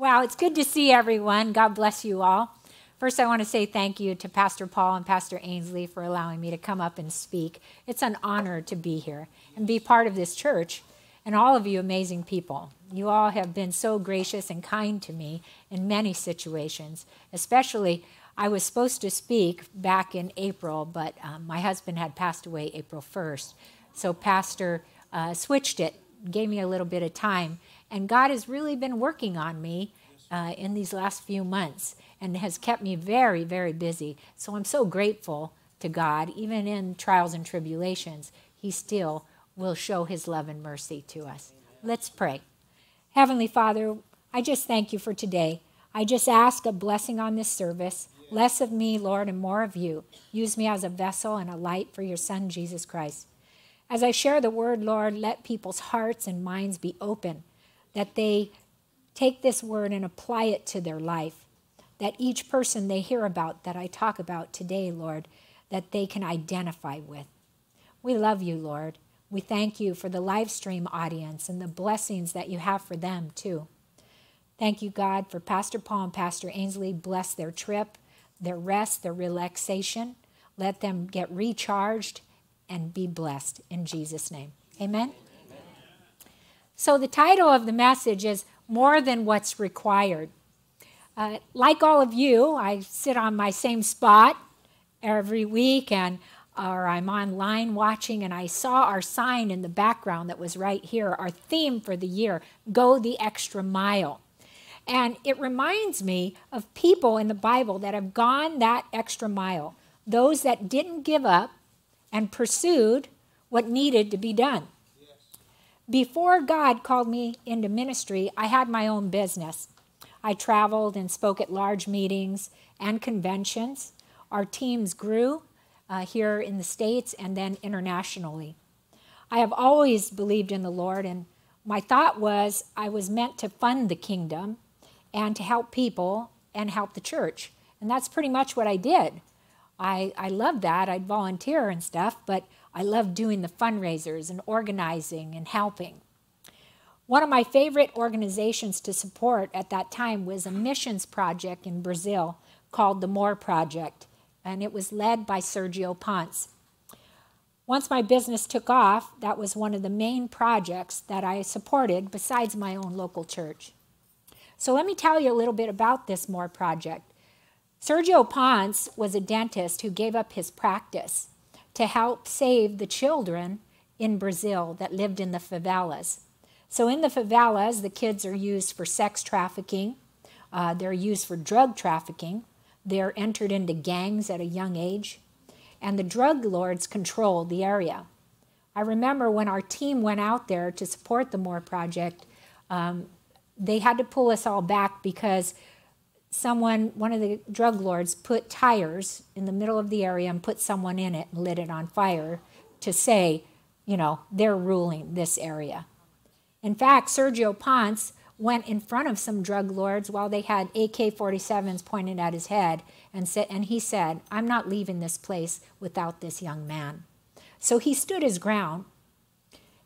Wow, it's good to see everyone. God bless you all. First, I want to say thank you to Pastor Paul and Pastor Ainsley for allowing me to come up and speak. It's an honor to be here and be part of this church and all of you amazing people. You all have been so gracious and kind to me in many situations, especially. I was supposed to speak back in April, but um, my husband had passed away April 1st. So, Pastor uh, switched it, gave me a little bit of time. And God has really been working on me uh, in these last few months and has kept me very, very busy. So, I'm so grateful to God, even in trials and tribulations, He still will show his love and mercy to us. Let's pray. Heavenly Father, I just thank you for today. I just ask a blessing on this service. Less of me, Lord, and more of you. Use me as a vessel and a light for your Son, Jesus Christ. As I share the word, Lord, let people's hearts and minds be open, that they take this word and apply it to their life. That each person they hear about, that I talk about today, Lord, that they can identify with. We love you, Lord. We thank you for the live stream audience and the blessings that you have for them, too. Thank you, God, for Pastor Paul and Pastor Ainsley. Bless their trip, their rest, their relaxation. Let them get recharged and be blessed in Jesus' name. Amen. So, the title of the message is More Than What's Required. Uh, like all of you, I sit on my same spot every week and or I'm online watching and I saw our sign in the background that was right here, our theme for the year, Go the Extra Mile. And it reminds me of people in the Bible that have gone that extra mile, those that didn't give up and pursued what needed to be done. Before God called me into ministry, I had my own business. I traveled and spoke at large meetings and conventions. Our teams grew uh, here in the States and then internationally. I have always believed in the Lord, and my thought was I was meant to fund the kingdom and to help people and help the church. And that's pretty much what I did. I, I loved that. I'd volunteer and stuff, but I loved doing the fundraisers and organizing and helping. One of my favorite organizations to support at that time was a missions project in Brazil called the More Project and it was led by Sergio Ponce. Once my business took off, that was one of the main projects that I supported besides my own local church. So let me tell you a little bit about this MORE project. Sergio Ponce was a dentist who gave up his practice to help save the children in Brazil that lived in the favelas. So, in the favelas, the kids are used for sex trafficking, uh, they're used for drug trafficking, they're entered into gangs at a young age, and the drug lords control the area. I remember when our team went out there to support the More Project, um, they had to pull us all back because someone, one of the drug lords, put tires in the middle of the area and put someone in it and lit it on fire to say, you know, they're ruling this area. In fact, Sergio Ponce went in front of some drug lords while they had AK-47s pointed at his head and said and he said, "I'm not leaving this place without this young man." So he stood his ground.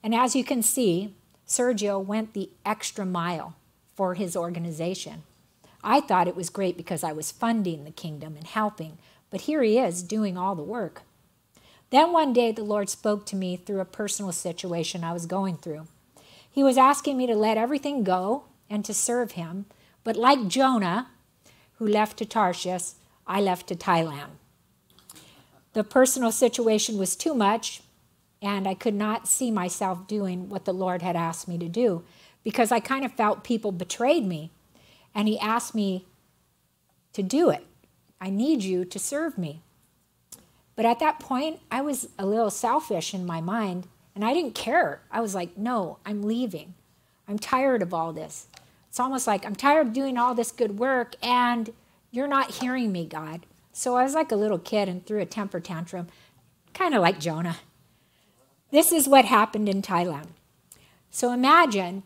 And as you can see, Sergio went the extra mile for his organization. I thought it was great because I was funding the kingdom and helping, but here he is doing all the work. Then one day the Lord spoke to me through a personal situation I was going through. He was asking me to let everything go and to serve him. But like Jonah, who left to Tarshish, I left to Thailand. The personal situation was too much, and I could not see myself doing what the Lord had asked me to do because I kind of felt people betrayed me. And He asked me to do it. I need you to serve me. But at that point, I was a little selfish in my mind and I didn't care. I was like, no, I'm leaving. I'm tired of all this. It's almost like I'm tired of doing all this good work and you're not hearing me, God. So I was like a little kid and threw a temper tantrum, kind of like Jonah. This is what happened in Thailand. So imagine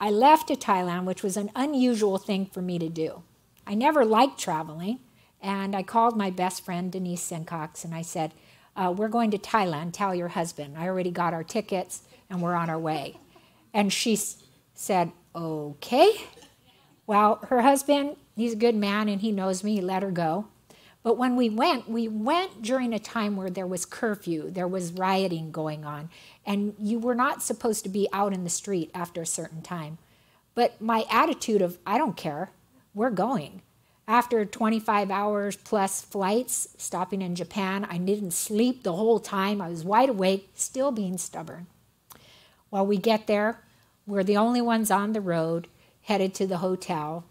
I left to Thailand, which was an unusual thing for me to do. I never liked traveling, and I called my best friend, Denise Sincox, and I said, uh, we're going to Thailand. Tell your husband. I already got our tickets and we're on our way. And she said, Okay. Well, her husband, he's a good man and he knows me, he let her go. But when we went, we went during a time where there was curfew, there was rioting going on, and you were not supposed to be out in the street after a certain time. But my attitude of, I don't care, we're going. After 25 hours plus flights, stopping in Japan, I didn't sleep the whole time. I was wide awake, still being stubborn. Well, we get there. We're the only ones on the road, headed to the hotel.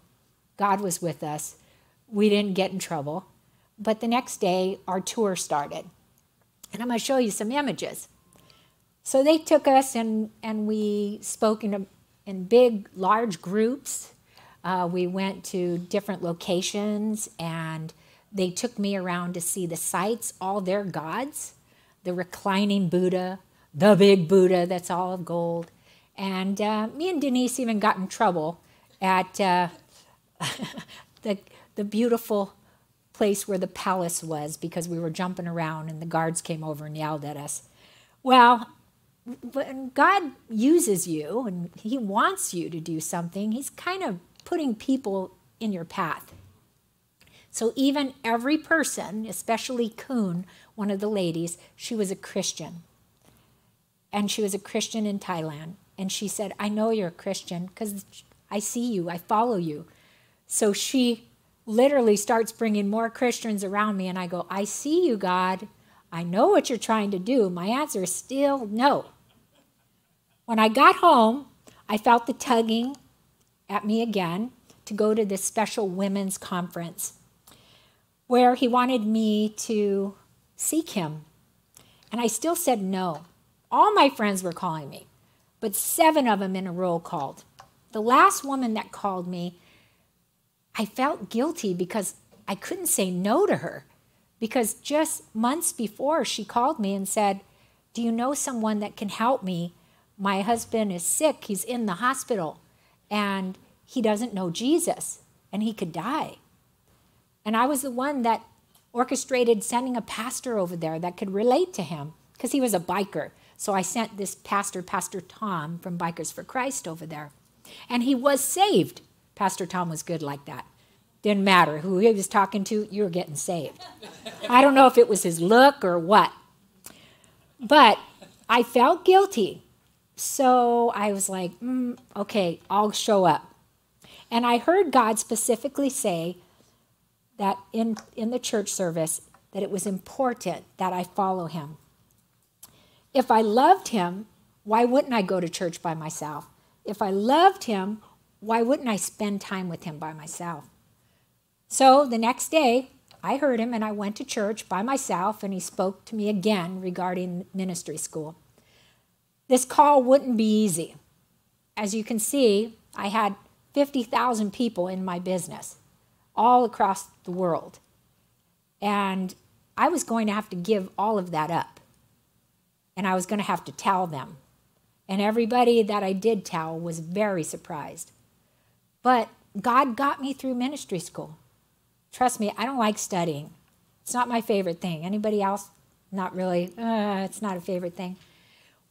God was with us. We didn't get in trouble. But the next day, our tour started. And I'm going to show you some images. So they took us and, and we spoke in, a, in big, large groups. Uh, we went to different locations and they took me around to see the sites, all their gods, the reclining Buddha, the big Buddha that's all of gold. And uh, me and Denise even got in trouble at uh, the, the beautiful place where the palace was because we were jumping around and the guards came over and yelled at us. Well, when God uses you and He wants you to do something, He's kind of putting people in your path. So even every person, especially Kuhn, one of the ladies, she was a Christian. And she was a Christian in Thailand. And she said, I know you're a Christian because I see you, I follow you. So she literally starts bringing more Christians around me. And I go, I see you, God. I know what you're trying to do. My answer is still no. When I got home, I felt the tugging at me again to go to this special women's conference where he wanted me to seek him. And I still said no. All my friends were calling me, but seven of them in a row called. The last woman that called me, I felt guilty because I couldn't say no to her. Because just months before, she called me and said, Do you know someone that can help me? My husband is sick, he's in the hospital and he doesn't know Jesus and he could die. And I was the one that orchestrated sending a pastor over there that could relate to him because he was a biker. So I sent this pastor, Pastor Tom from Bikers for Christ, over there. And he was saved. Pastor Tom was good like that. Didn't matter who he was talking to, you were getting saved. I don't know if it was his look or what. But I felt guilty so I was like, mm, okay, I'll show up. And I heard God specifically say that in, in the church service that it was important that I follow him. If I loved him, why wouldn't I go to church by myself? If I loved him, why wouldn't I spend time with him by myself? So the next day, I heard him and I went to church by myself, and he spoke to me again regarding ministry school. This call wouldn't be easy. As you can see, I had 50,000 people in my business all across the world. And I was going to have to give all of that up. And I was going to have to tell them. And everybody that I did tell was very surprised. But God got me through ministry school. Trust me, I don't like studying. It's not my favorite thing. Anybody else? Not really. Uh, it's not a favorite thing.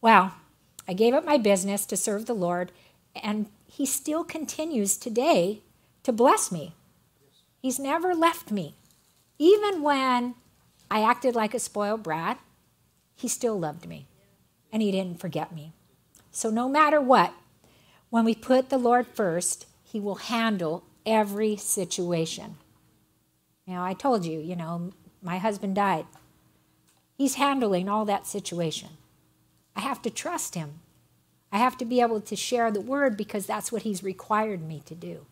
Well, I gave up my business to serve the Lord, and He still continues today to bless me. He's never left me. Even when I acted like a spoiled brat, He still loved me, and He didn't forget me. So, no matter what, when we put the Lord first, He will handle every situation. Now, I told you, you know, my husband died. He's handling all that situation. I have to trust him. I have to be able to share the word because that's what he's required me to do.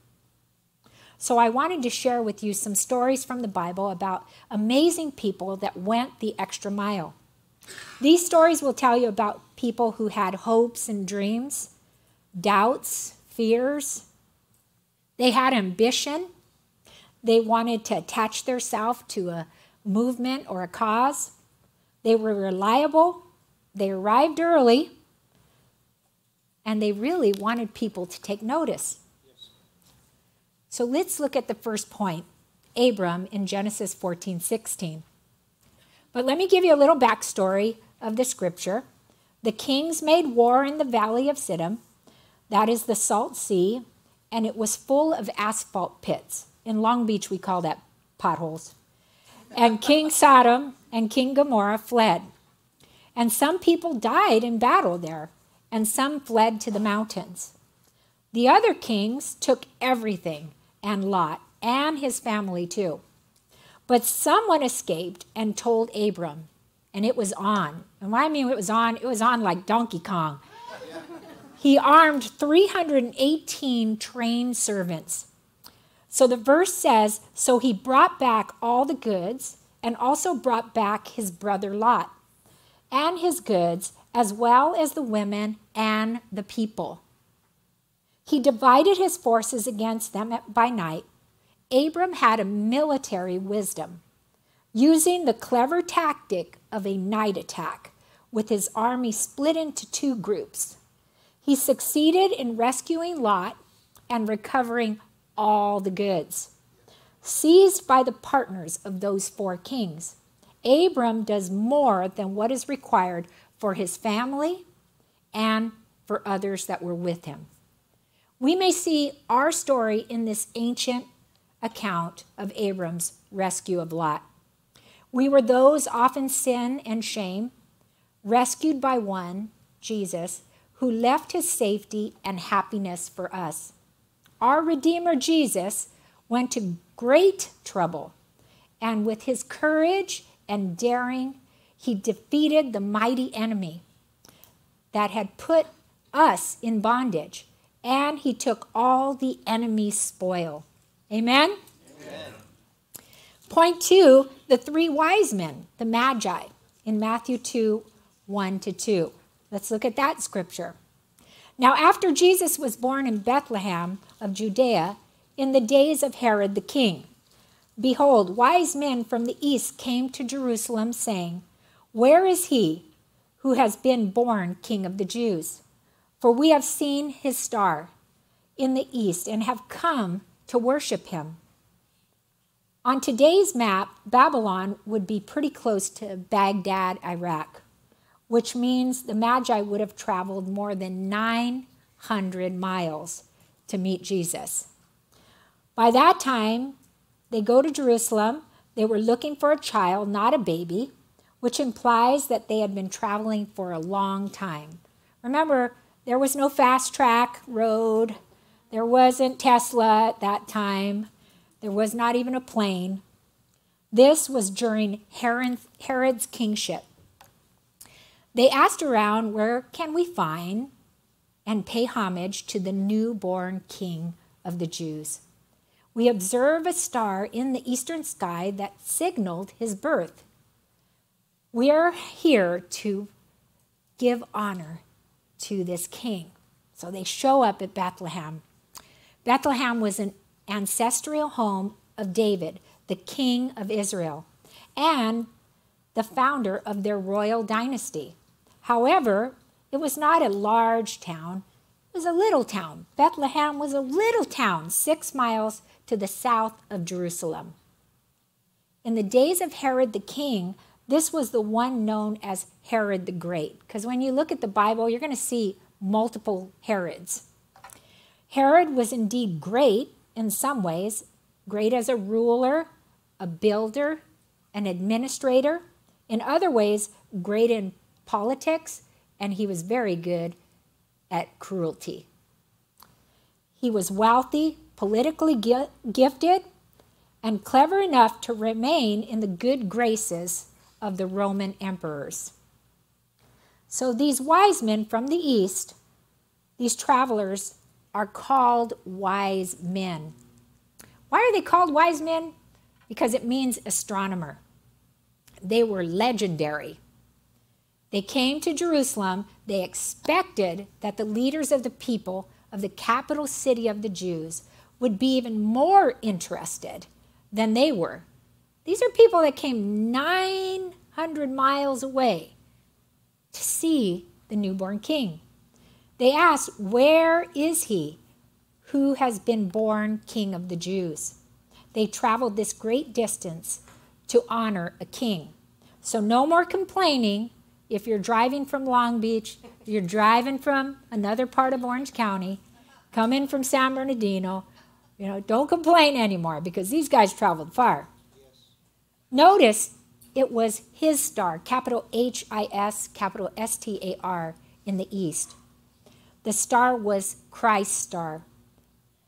So I wanted to share with you some stories from the Bible about amazing people that went the extra mile. These stories will tell you about people who had hopes and dreams, doubts, fears. They had ambition. They wanted to attach themselves to a movement or a cause. They were reliable they arrived early and they really wanted people to take notice. So let's look at the first point Abram in Genesis 14 16. But let me give you a little backstory of the scripture. The kings made war in the valley of Siddim, that is the Salt Sea, and it was full of asphalt pits. In Long Beach, we call that potholes. And King Sodom and King Gomorrah fled. And some people died in battle there, and some fled to the mountains. The other kings took everything, and Lot, and his family too. But someone escaped and told Abram, and it was on. And I mean it was on, it was on like Donkey Kong. He armed 318 trained servants. So the verse says, So he brought back all the goods and also brought back his brother Lot and his goods, as well as the women and the people. He divided his forces against them by night. Abram had a military wisdom, using the clever tactic of a night attack, with his army split into two groups. He succeeded in rescuing Lot and recovering all the goods. Seized by the partners of those four kings, Abram does more than what is required for his family and for others that were with him. We may see our story in this ancient account of Abram's rescue of Lot. We were those often sin and shame, rescued by one, Jesus, who left his safety and happiness for us. Our Redeemer Jesus went to great trouble, and with his courage and daring, he defeated the mighty enemy that had put us in bondage and he took all the enemy's spoil. Amen? Amen? Point two the three wise men, the Magi, in Matthew 2 1 to 2. Let's look at that scripture. Now, after Jesus was born in Bethlehem of Judea, in the days of Herod the king, behold, wise men from the east came to Jerusalem, saying, Where is he who has been born king of the Jews? For we have seen his star in the east and have come to worship him. On today's map, Babylon would be pretty close to Baghdad, Iraq, which means the Magi would have traveled more than 900 miles to meet Jesus. By that time, they go to Jerusalem. They were looking for a child, not a baby, which implies that they had been traveling for a long time. Remember, there was no fast track road. There wasn't Tesla at that time. There was not even a plane. This was during Herod's kingship. They asked around, where can we find and pay homage to the newborn king of the Jews? We observe a star in the eastern sky that signaled his birth. We are here to give honor to this king. So they show up at Bethlehem. Bethlehem was an ancestral home of David, the king of Israel, and the founder of their royal dynasty. However, it was not a large town, it was a little town. Bethlehem was a little town, six miles to the south of Jerusalem. In the days of Herod the king, this was the one known as Herod the Great, because when you look at the Bible, you're going to see multiple Herods. Herod was indeed great in some ways, great as a ruler, a builder, an administrator. In other ways, great in politics, and he was very good at cruelty. He was wealthy, politically gifted, and clever enough to remain in the good graces of the Roman emperors. So these wise men from the east, these travelers, are called wise men. Why are they called wise men? Because it means astronomer. They were legendary. They came to Jerusalem. They expected that the leaders of the people of the capital city of the Jews would be even more interested than they were these are people that came 900 miles away to see the newborn king. They asked, Where is he who has been born king of the Jews? They traveled this great distance to honor a king. So, no more complaining if you're driving from Long Beach, you're driving from another part of Orange County. come in from San Bernardino. You know, don't complain anymore because these guys traveled far. Notice it was his star, capital H I S, capital S T A R, in the east. The star was Christ's star,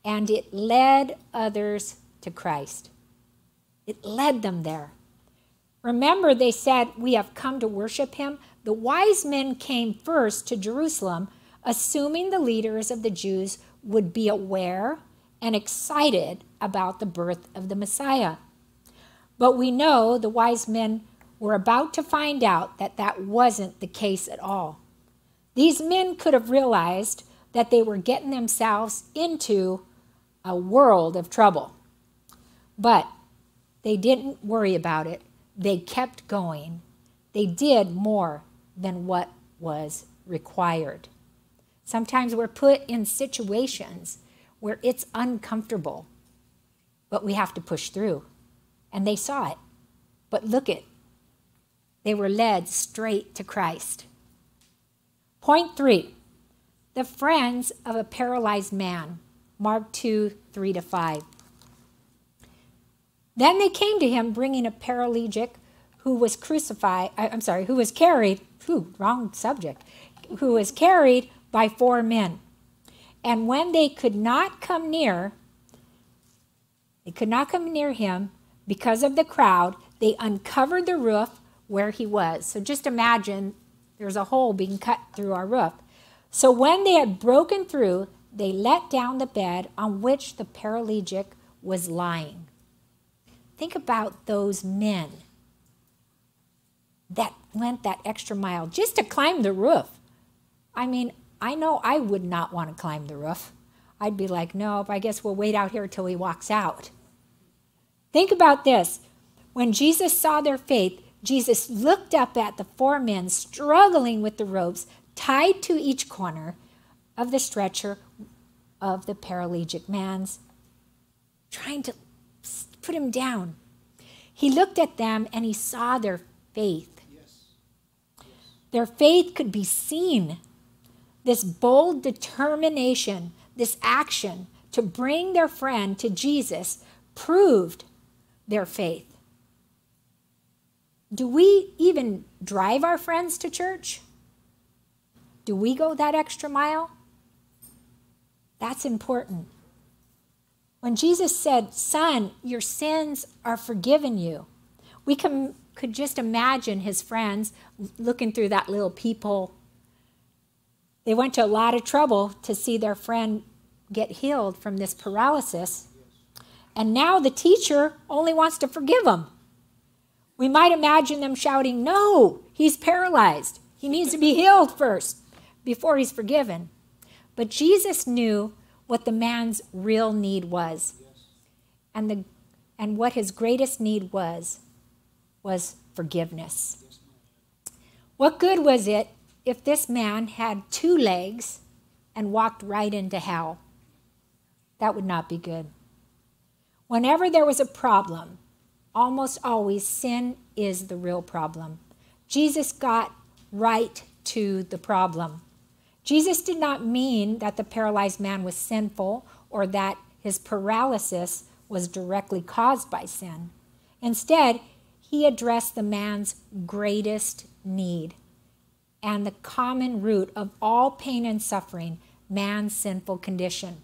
and it led others to Christ. It led them there. Remember, they said, We have come to worship him. The wise men came first to Jerusalem, assuming the leaders of the Jews would be aware and excited about the birth of the Messiah. But we know the wise men were about to find out that that wasn't the case at all. These men could have realized that they were getting themselves into a world of trouble. But they didn't worry about it. They kept going. They did more than what was required. Sometimes we're put in situations where it's uncomfortable, but we have to push through. And they saw it. But look at they were led straight to Christ. Point three the friends of a paralyzed man. Mark 2 3 to 5. Then they came to him bringing a paralytic who was crucified, uh, I'm sorry, who was carried, whew, wrong subject, who was carried by four men. And when they could not come near, they could not come near him because of the crowd, they uncovered the roof where he was. So just imagine there's a hole being cut through our roof. So when they had broken through, they let down the bed on which the paralytic was lying. Think about those men that went that extra mile just to climb the roof. I mean, I know I would not want to climb the roof. I'd be like, nope, I guess we'll wait out here till he walks out. Think about this. When Jesus saw their faith, Jesus looked up at the four men struggling with the ropes tied to each corner of the stretcher of the paralytic man's, trying to put him down. He looked at them and he saw their faith. Their faith could be seen this bold determination, this action to bring their friend to Jesus proved their faith. Do we even drive our friends to church? Do we go that extra mile? That's important. When Jesus said, Son, your sins are forgiven you, we can, could just imagine his friends looking through that little peephole they went to a lot of trouble to see their friend get healed from this paralysis. And now the teacher only wants to forgive him. We might imagine them shouting, No, he's paralyzed. He needs to be healed first before he's forgiven. But Jesus knew what the man's real need was. And, the, and what his greatest need was, was forgiveness. What good was it if this man had two legs and walked right into hell. That would not be good. Whenever there was a problem, almost always sin is the real problem. Jesus got right to the problem. Jesus did not mean that the paralyzed man was sinful or that his paralysis was directly caused by sin. Instead, he addressed the man's greatest need and the common root of all pain and suffering, man's sinful condition.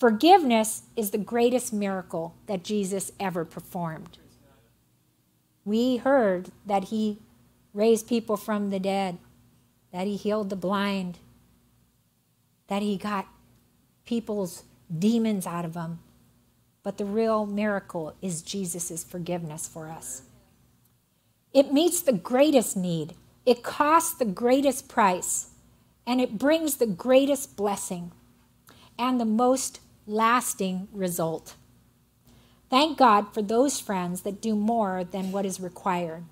Forgiveness is the greatest miracle that Jesus ever performed. We heard that he raised people from the dead, that he healed the blind, that he got people's demons out of them. But the real miracle is Jesus' forgiveness for us. It meets the greatest need it costs the greatest price, and it brings the greatest blessing and the most lasting result. Thank God for those friends that do more than what is required.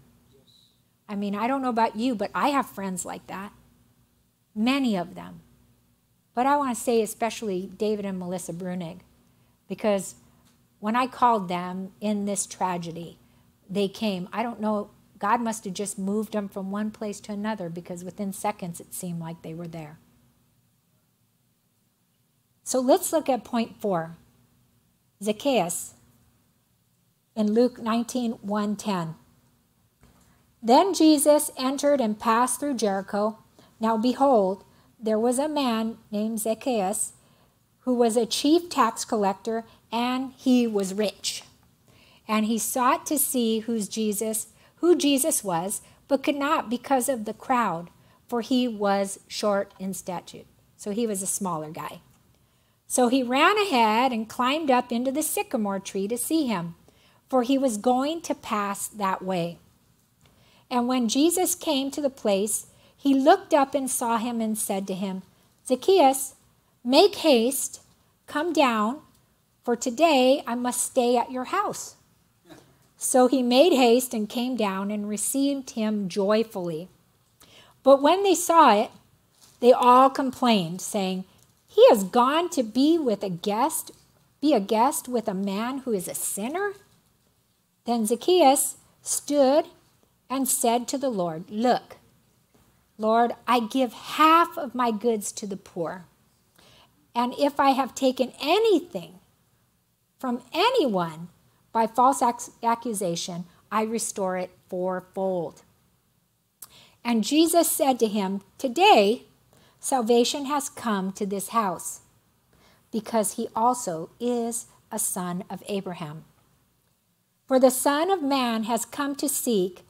I mean, I don't know about you, but I have friends like that, many of them. But I want to say, especially David and Melissa Brunig, because when I called them in this tragedy, they came. I don't know God must have just moved them from one place to another because within seconds it seemed like they were there. So let's look at point four Zacchaeus in Luke 19 1 10. Then Jesus entered and passed through Jericho. Now behold, there was a man named Zacchaeus who was a chief tax collector and he was rich. And he sought to see who's Jesus, who Jesus was, but could not because of the crowd, for he was short in stature. So he was a smaller guy. So he ran ahead and climbed up into the sycamore tree to see him, for he was going to pass that way. And when Jesus came to the place, he looked up and saw him and said to him, Zacchaeus, make haste, come down, for today I must stay at your house. So he made haste and came down and received him joyfully. But when they saw it, they all complained, saying, He has gone to be with a guest, be a guest with a man who is a sinner? Then Zacchaeus stood and said to the Lord, Look, Lord, I give half of my goods to the poor. And if I have taken anything from anyone by false accusation, I restore it fourfold. And Jesus said to him, Today salvation has come to this house, because he also is a son of Abraham. For the Son of Man has come to seek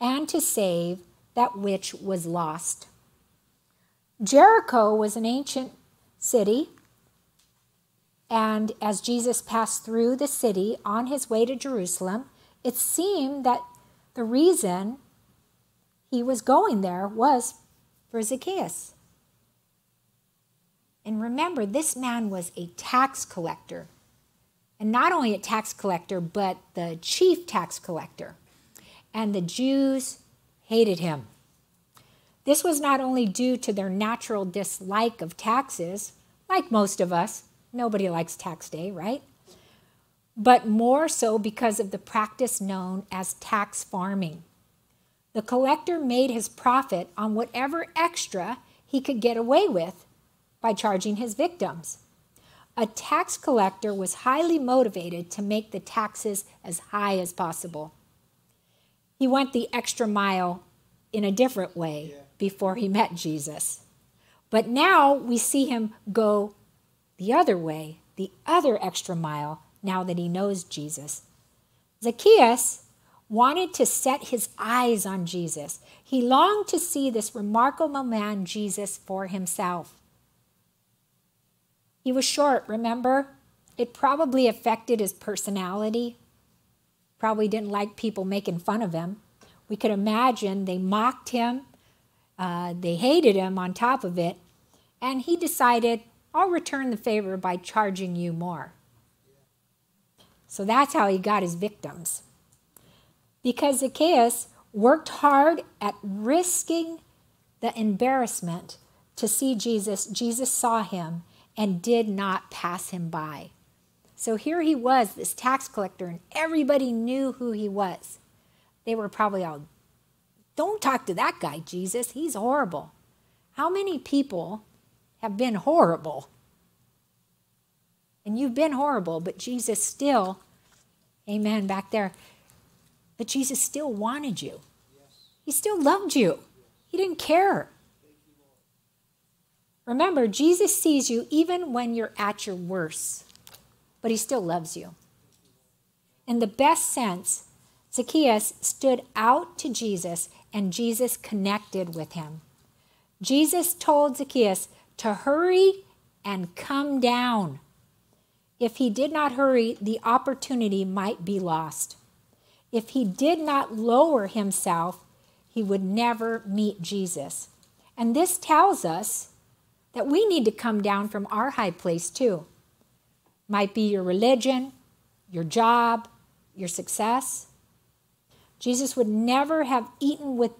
and to save that which was lost. Jericho was an ancient city, and as Jesus passed through the city on his way to Jerusalem, it seemed that the reason he was going there was for Zacchaeus. And remember, this man was a tax collector. And not only a tax collector, but the chief tax collector and the Jews hated him. This was not only due to their natural dislike of taxes, like most of us, nobody likes tax day, right? But more so because of the practice known as tax farming. The collector made his profit on whatever extra he could get away with by charging his victims. A tax collector was highly motivated to make the taxes as high as possible. He went the extra mile in a different way yeah. Before he met Jesus. But now we see him go the other way, the other extra mile, now that he knows Jesus. Zacchaeus wanted to set his eyes on Jesus. He longed to see this remarkable man, Jesus, for himself. He was short, remember? It probably affected his personality probably didn't like people making fun of him. We could imagine they mocked him, uh, they hated him on top of it, and he decided, I'll return the favor by charging you more. So that's how he got his victims. Because Zacchaeus worked hard at risking the embarrassment to see Jesus, Jesus saw him and did not pass him by. So here he was, this tax collector, and everybody knew who he was. They were probably all, don't talk to that guy, Jesus. He's horrible. How many people have been horrible? And you've been horrible, but Jesus still, amen, back there, but Jesus still wanted you. He still loved you. He didn't care. Remember, Jesus sees you even when you're at your worst but he still loves you. In the best sense, Zacchaeus stood out to Jesus and Jesus connected with him. Jesus told Zacchaeus to hurry and come down. If he did not hurry, the opportunity might be lost. If he did not lower himself, he would never meet Jesus. And this tells us that we need to come down from our high place too might be your religion, your job, your success. Jesus would never have eaten with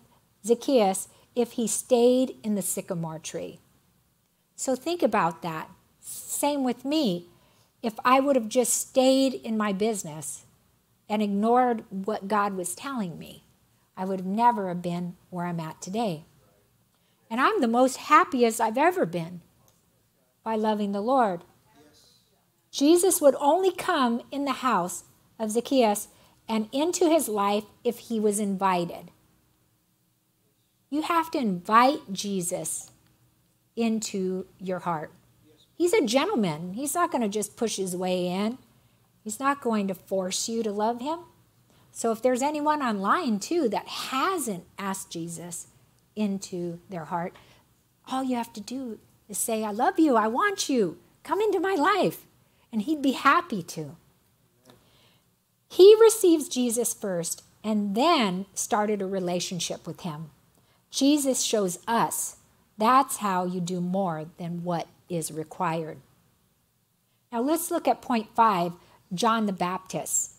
Zacchaeus if he stayed in the sycamore tree. So think about that. Same with me. If I would have just stayed in my business and ignored what God was telling me, I would have never have been where I'm at today. And I'm the most happiest I've ever been by loving the Lord. Jesus would only come in the house of Zacchaeus and into his life if he was invited. You have to invite Jesus into your heart. He's a gentleman. He's not going to just push his way in. He's not going to force you to love him. So if there's anyone online too that hasn't asked Jesus into their heart, all you have to do is say, I love you. I want you. Come into my life. And he'd be happy to. He receives Jesus first and then started a relationship with him. Jesus shows us that's how you do more than what is required. Now let's look at point five John the Baptist.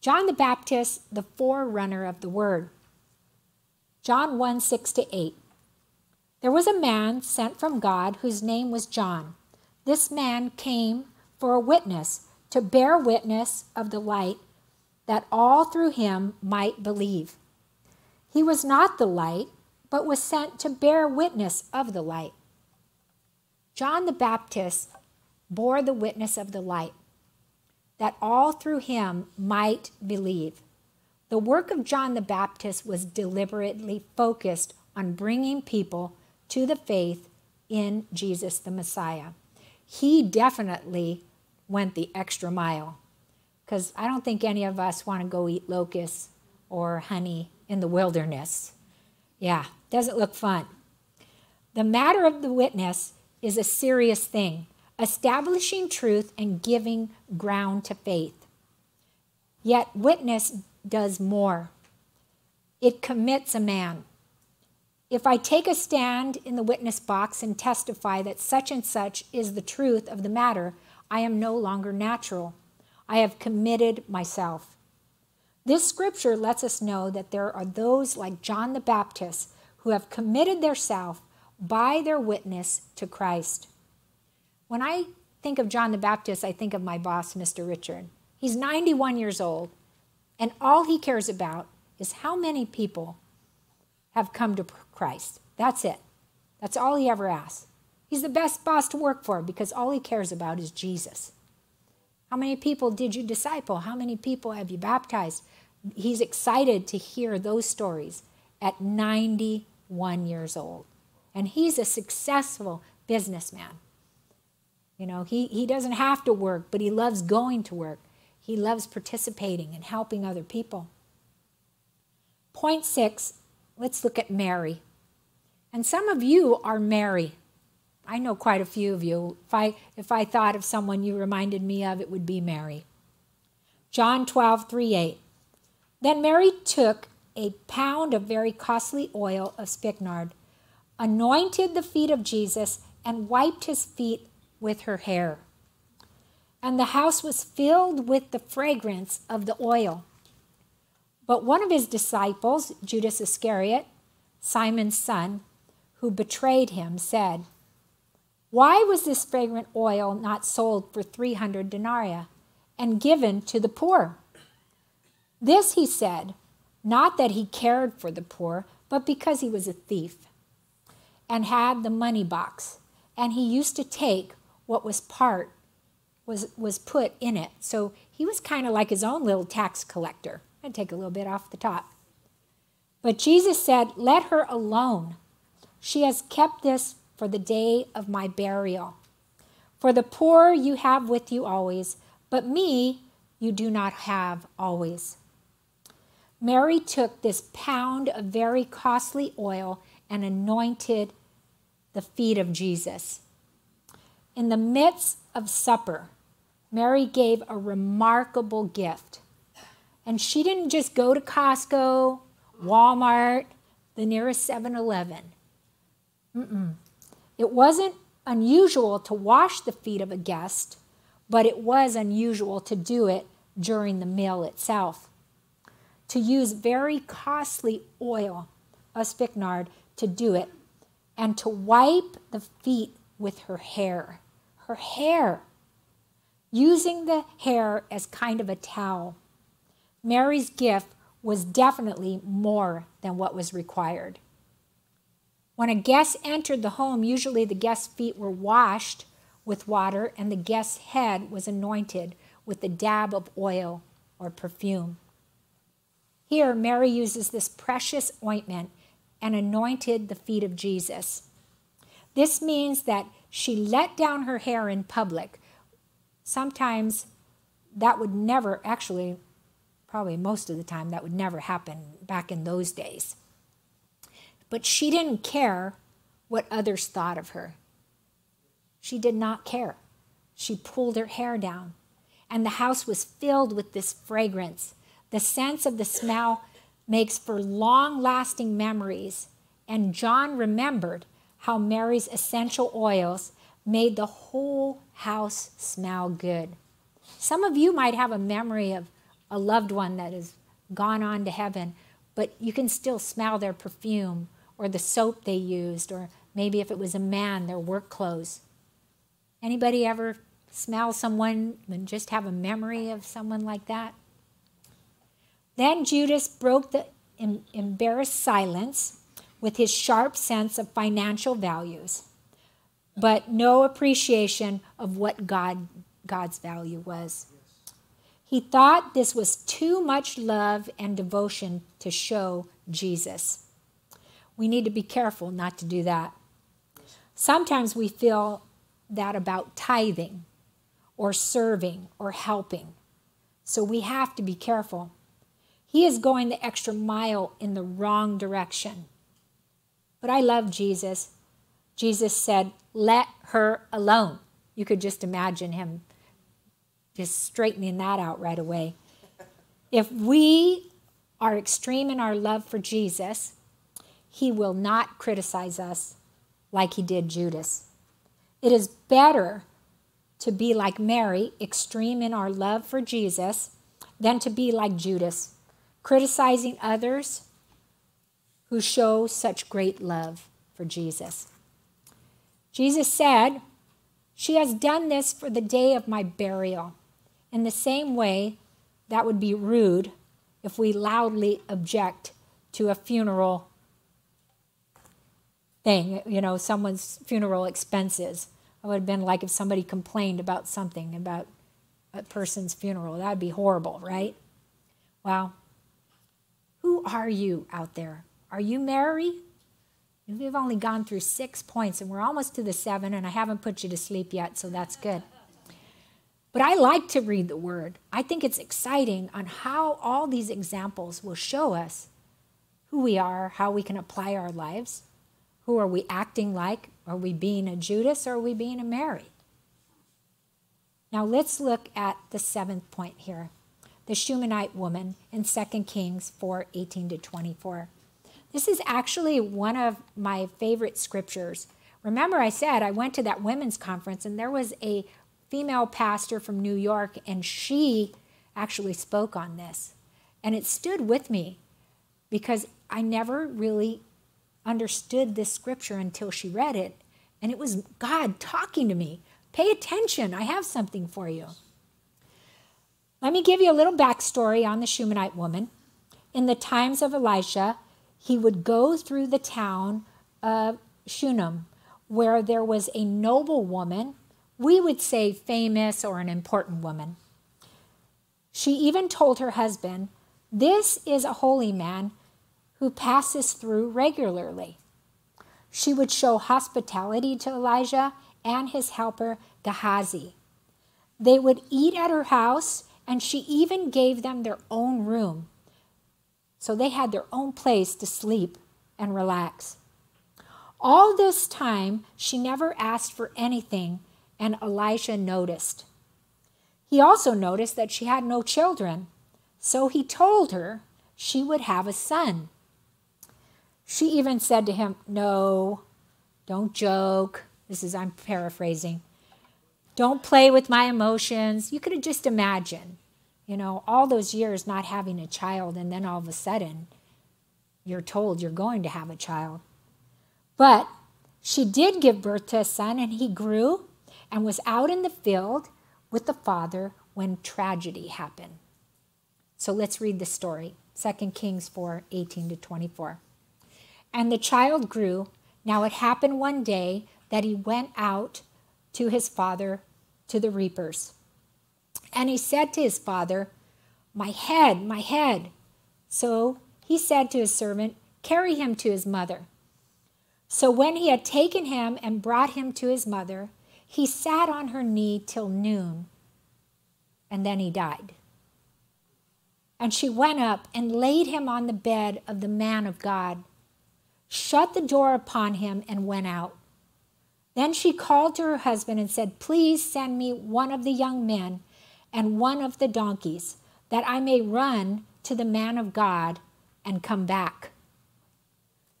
John the Baptist, the forerunner of the word. John 1 6 to 8. There was a man sent from God whose name was John. This man came for a witness, to bear witness of the light, that all through him might believe. He was not the light, but was sent to bear witness of the light. John the Baptist bore the witness of the light, that all through him might believe. The work of John the Baptist was deliberately focused on bringing people to the faith in Jesus the Messiah. He definitely went the extra mile because I don't think any of us want to go eat locusts or honey in the wilderness. Yeah, doesn't look fun. The matter of the witness is a serious thing, establishing truth and giving ground to faith. Yet, witness does more it commits a man. If I take a stand in the witness box and testify that such and such is the truth of the matter, I am no longer natural. I have committed myself. This scripture lets us know that there are those like John the Baptist who have committed their self by their witness to Christ. When I think of John the Baptist, I think of my boss, Mr. Richard. He's 91 years old, and all he cares about is how many people have come to Christ. That's it. That's all he ever asks. He's the best boss to work for because all he cares about is Jesus. How many people did you disciple? How many people have you baptized? He's excited to hear those stories at 91 years old. And he's a successful businessman. You know, he, he doesn't have to work, but he loves going to work. He loves participating and helping other people. Point six, let's look at Mary. And some of you are Mary. I know quite a few of you. If I, if I thought of someone you reminded me of, it would be Mary. John 12, 3, 8. Then Mary took a pound of very costly oil of spikenard anointed the feet of Jesus, and wiped his feet with her hair. And the house was filled with the fragrance of the oil. But one of his disciples, Judas Iscariot, Simon's son, who betrayed him, said, Why was this fragrant oil not sold for 300 denarii and given to the poor? This he said, not that he cared for the poor, but because he was a thief and had the money box. And he used to take what was part was was put in it. So he was kind of like his own little tax collector. I'd take a little bit off the top. But Jesus said, Let her alone. She has kept this for the day of my burial. For the poor you have with you always, but me you do not have always. Mary took this pound of very costly oil and anointed the feet of Jesus. In the midst of supper, Mary gave a remarkable gift. And she didn't just go to Costco, Walmart, the nearest 7 Eleven. It wasn't unusual to wash the feet of a guest, but it was unusual to do it during the meal itself. To use very costly oil, a spikenard, to do it, and to wipe the feet with her hair. Her hair. Using the hair as kind of a towel. Mary's gift was definitely more than what was required. When a guest entered the home, usually the guest's feet were washed with water and the guest's head was anointed with a dab of oil or perfume. Here, Mary uses this precious ointment and anointed the feet of Jesus. This means that she let down her hair in public. Sometimes that would never, actually, probably most of the time, that would never happen back in those days. But she didn't care what others thought of her. She did not care. She pulled her hair down, and the house was filled with this fragrance. The sense of the smell makes for long lasting memories, and John remembered how Mary's essential oils made the whole house smell good. Some of you might have a memory of a loved one that has gone on to heaven, but you can still smell their perfume or the soap they used, or maybe if it was a man, their work clothes. Anybody ever smell someone and just have a memory of someone like that? Then Judas broke the embarrassed silence with his sharp sense of financial values, but no appreciation of what God, God's value was. He thought this was too much love and devotion to show Jesus. We need to be careful not to do that. Sometimes we feel that about tithing or serving or helping. So we have to be careful. He is going the extra mile in the wrong direction. But I love Jesus. Jesus said, Let her alone. You could just imagine him just straightening that out right away. If we are extreme in our love for Jesus, he will not criticize us like he did Judas. It is better to be like Mary, extreme in our love for Jesus, than to be like Judas, criticizing others who show such great love for Jesus. Jesus said, She has done this for the day of my burial. In the same way, that would be rude if we loudly object to a funeral thing, you know, someone's funeral expenses. It would have been like if somebody complained about something about a person's funeral. That would be horrible, right? Well, who are you out there? Are you Mary? We've only gone through six points and we're almost to the seven, and I haven't put you to sleep yet, so that's good. But I like to read the word. I think it's exciting on how all these examples will show us who we are, how we can apply our lives. Who are we acting like? Are we being a Judas or are we being a Mary? Now let's look at the seventh point here the Shunammite woman in 2 Kings 4 18 to 24. This is actually one of my favorite scriptures. Remember, I said I went to that women's conference and there was a female pastor from New York, and she actually spoke on this. And it stood with me because I never really understood this scripture until she read it. And it was God talking to me. Pay attention, I have something for you. Let me give you a little backstory on the Shunammite woman. In the times of Elisha, he would go through the town of Shunem, where there was a noble woman, we would say famous or an important woman. She even told her husband, This is a holy man who passes through regularly. She would show hospitality to Elijah and his helper Gehazi. They would eat at her house, and she even gave them their own room. So they had their own place to sleep and relax. All this time, she never asked for anything, and Elisha noticed. He also noticed that she had no children, so he told her she would have a son. She even said to him, No, don't joke. This is, I'm paraphrasing. Don't play with my emotions. You could have just imagined, you know, all those years not having a child, and then all of a sudden you're told you're going to have a child. But she did give birth to a son, and he grew and was out in the field with the father when tragedy happened. So let's read the story 2 Kings 4 18 to 24. And the child grew. Now it happened one day that he went out to his father to the reapers. And he said to his father, My head, my head. So he said to his servant, Carry him to his mother. So when he had taken him and brought him to his mother, he sat on her knee till noon, and then he died. And she went up and laid him on the bed of the man of God, shut the door upon him, and went out. Then she called to her husband and said, Please send me one of the young men and one of the donkeys, that I may run to the man of God and come back.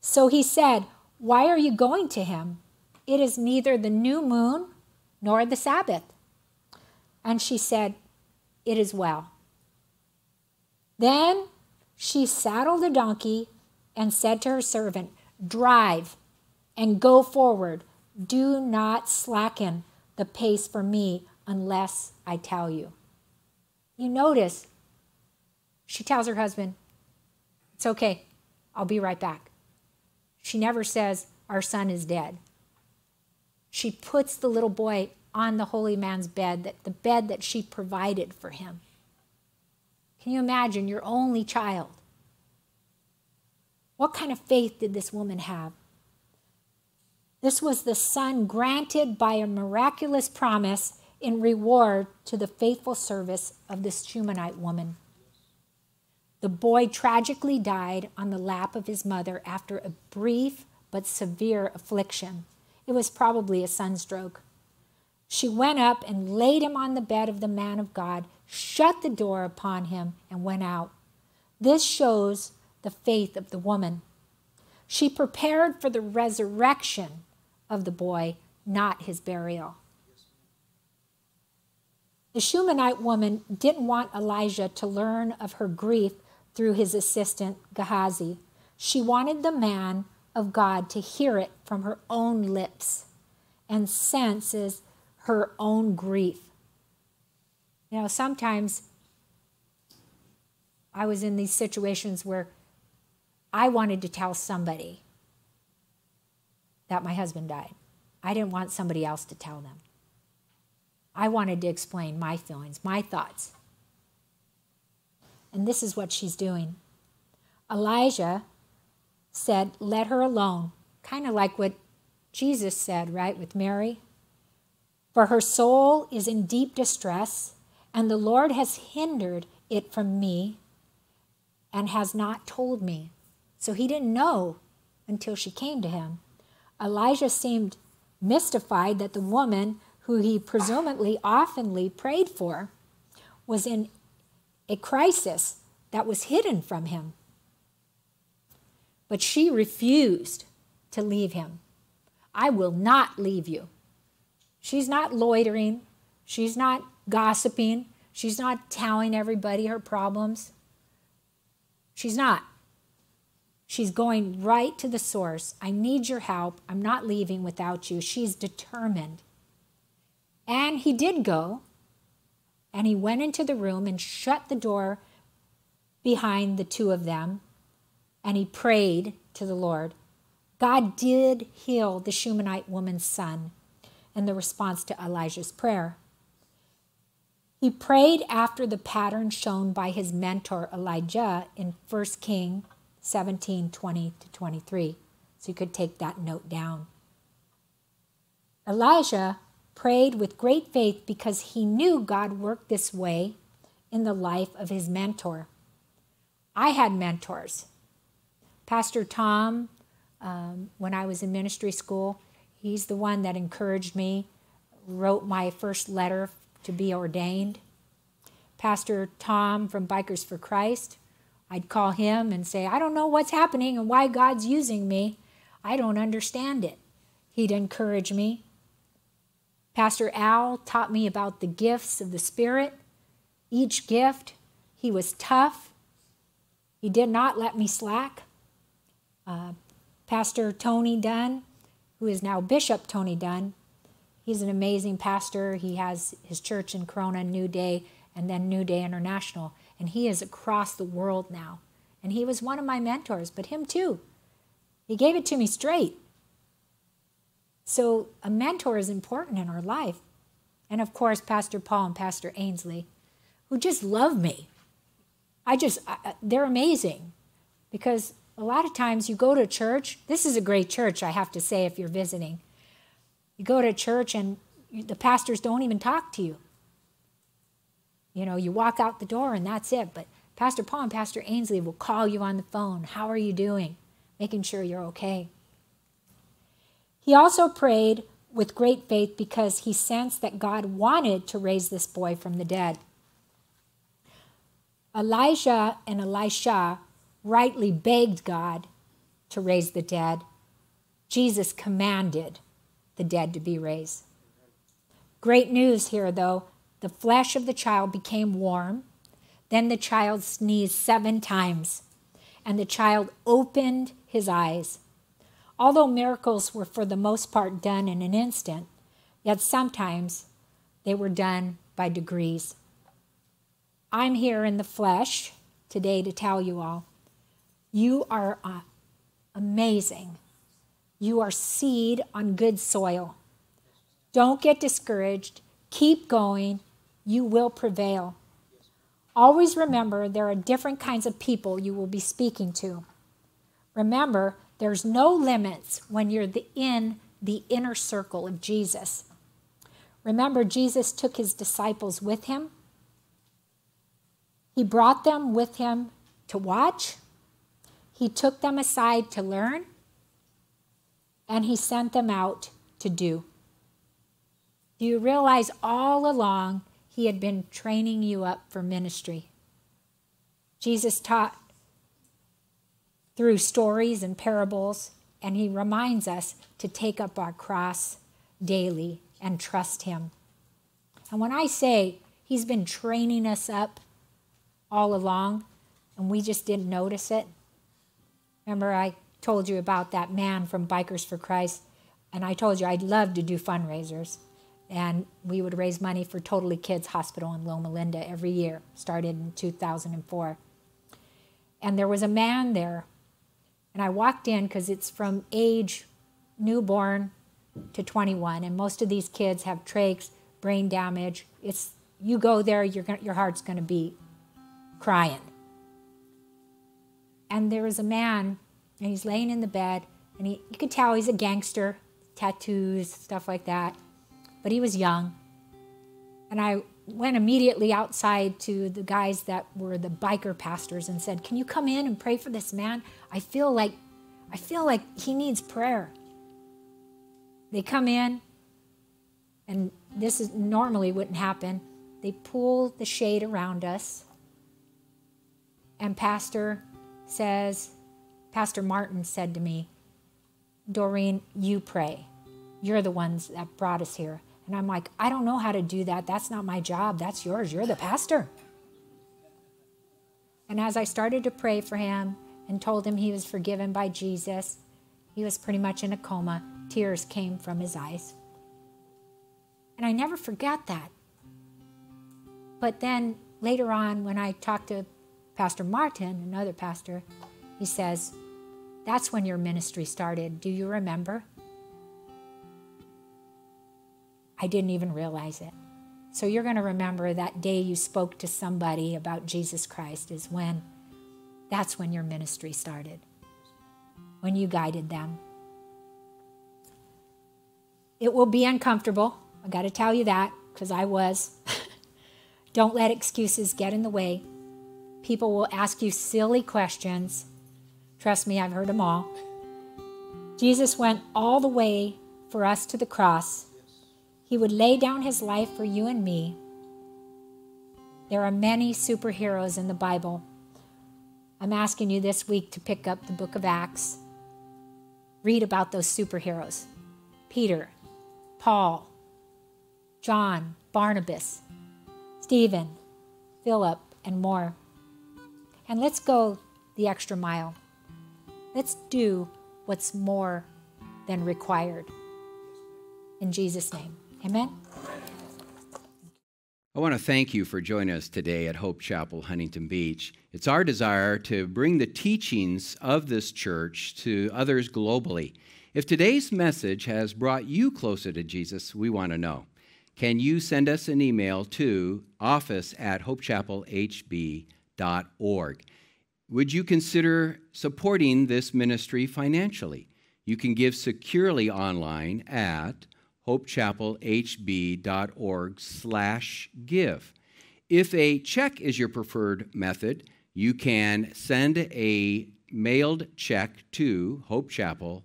So he said, Why are you going to him? It is neither the new moon nor the Sabbath. And she said, It is well. Then she saddled the donkey and said to her servant, Drive and go forward. Do not slacken the pace for me unless I tell you. You notice, she tells her husband, It's okay, I'll be right back. She never says, Our son is dead. She puts the little boy on the holy man's bed, that the bed that she provided for him. Can you imagine your only child? What kind of faith did this woman have? This was the son granted by a miraculous promise in reward to the faithful service of this Shunammite woman. The boy tragically died on the lap of his mother after a brief but severe affliction. It was probably a sunstroke. She went up and laid him on the bed of the man of God, shut the door upon him, and went out. This shows the faith of the woman. She prepared for the resurrection of the boy, not his burial. The Shunammite woman didn't want Elijah to learn of her grief through his assistant Gehazi. She wanted the man of God to hear it from her own lips and senses her own grief. You know, sometimes I was in these situations where I wanted to tell somebody that my husband died. I didn't want somebody else to tell them. I wanted to explain my feelings, my thoughts. And this is what she's doing. Elijah said, Let her alone, kind of like what Jesus said, right, with Mary. For her soul is in deep distress, and the Lord has hindered it from me and has not told me. So he didn't know until she came to him. Elijah seemed mystified that the woman who he presumably oftenly prayed for was in a crisis that was hidden from him. But she refused to leave him. I will not leave you. She's not loitering. She's not gossiping. She's not telling everybody her problems. She's not. She's going right to the source. I need your help. I'm not leaving without you. She's determined. And he did go, and he went into the room and shut the door behind the two of them, and he prayed to the Lord. God did heal the Shunammite woman's son in the response to Elijah's prayer. He prayed after the pattern shown by his mentor Elijah in 1 King 17 20 to 23. So you could take that note down. Elijah prayed with great faith because he knew God worked this way in the life of his mentor. I had mentors. Pastor Tom, um, when I was in ministry school, He's the one that encouraged me, wrote my first letter to be ordained. Pastor Tom from Bikers for Christ, I'd call him and say, I don't know what's happening and why God's using me. I don't understand it. He'd encourage me. Pastor Al taught me about the gifts of the Spirit. Each gift, he was tough. He did not let me slack. Uh, Pastor Tony Dunn, who is now Bishop Tony Dunn. He's an amazing pastor. He has his church in Corona, New Day, and then New Day International. And he is across the world now. And he was one of my mentors, but him too. He gave it to me straight. So, a mentor is important in our life. And of course, Pastor Paul and Pastor Ainsley, who just love me. I just, I, they're amazing because a lot of times you go to church. This is a great church, I have to say, if you're visiting. You go to church and the pastors don't even talk to you. You know, you walk out the door and that's it. But Pastor Paul and Pastor Ainsley will call you on the phone. How are you doing? Making sure you're okay. He also prayed with great faith because he sensed that God wanted to raise this boy from the dead. Elijah and Elisha rightly begged God to raise the dead. Jesus commanded the dead to be raised. Great news here, though. The flesh of the child became warm. Then the child sneezed seven times, and the child opened his eyes. Although miracles were for the most part done in an instant, yet sometimes they were done by degrees. I'm here in the flesh today to tell you all you are uh, amazing. You are seed on good soil. Don't get discouraged. Keep going. You will prevail. Always remember there are different kinds of people you will be speaking to. Remember, there's no limits when you're in the inner circle of Jesus. Remember, Jesus took his disciples with him. He brought them with him to watch. He took them aside to learn. And he sent them out to do. Do you realize all along he had been training you up for ministry? Jesus taught through stories and parables, and he reminds us to take up our cross daily and trust him. And when I say he's been training us up all along and we just didn't notice it, remember I told you about that man from Bikers for Christ, and I told you I'd love to do fundraisers. And we would raise money for Totally Kids Hospital in Loma Linda every year, started in 2004. And there was a man there and I walked in because it's from age newborn to 21, and most of these kids have trachs, brain damage. It's you go there, gonna, your heart's going to be crying. And there was a man, and he's laying in the bed, and he, you could tell he's a gangster, tattoos, stuff like that. But he was young. And I went immediately outside to the guys that were the biker pastors and said, "Can you come in and pray for this man? I feel like I feel like he needs prayer." They come in and this is normally wouldn't happen. They pull the shade around us. And pastor says, Pastor Martin said to me, Doreen, you pray. You're the ones that brought us here. And I'm like, I don't know how to do that. That's not my job. That's yours. You're the pastor. And as I started to pray for him and told him he was forgiven by Jesus, he was pretty much in a coma. Tears came from his eyes. And I never forget that. But then later on, when I talked to Pastor Martin, another pastor, he says, That's when your ministry started. Do you remember? I didn't even realize it. So you're going to remember that day you spoke to somebody about Jesus Christ is when that's when your ministry started, when you guided them. It will be uncomfortable. I got to tell you that because I was. Don't let excuses get in the way. People will ask you silly questions. Trust me, I've heard them all. Jesus went all the way for us to the cross he would lay down his life for you and me. There are many superheroes in the Bible. I'm asking you this week to pick up the book of Acts. Read about those superheroes Peter, Paul, John, Barnabas, Stephen, Philip, and more. And let's go the extra mile. Let's do what's more than required. In Jesus' name. Amen. I want to thank you for joining us today at Hope Chapel, Huntington Beach. It's our desire to bring the teachings of this church to others globally. If today's message has brought you closer to Jesus, we want to know. Can you send us an email to office at hopechapelhb.org? Would you consider supporting this ministry financially? You can give securely online at hopechapelhb.org/give. If a check is your preferred method, you can send a mailed check to Hope Chapel,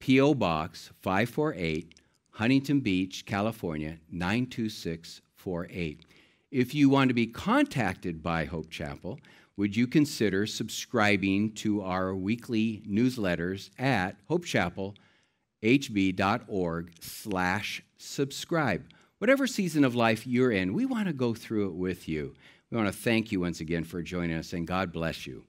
P.O. Box 548, Huntington Beach, California 92648. If you want to be contacted by Hope Chapel, would you consider subscribing to our weekly newsletters at hopechapelhb.org slash subscribe. Whatever season of life you're in, we want to go through it with you. We want to thank you once again for joining us, and God bless you.